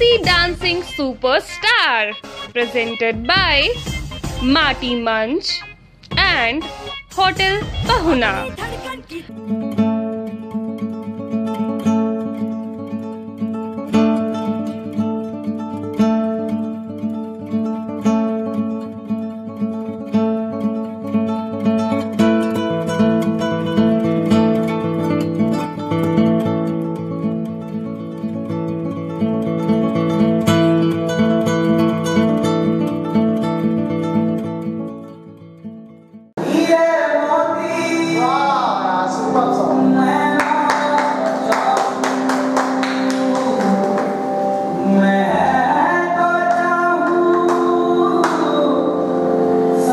Easy Dancing Superstar presented by Marty Munch and Hotel Pahuna.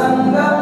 وسلم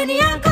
दुनिया को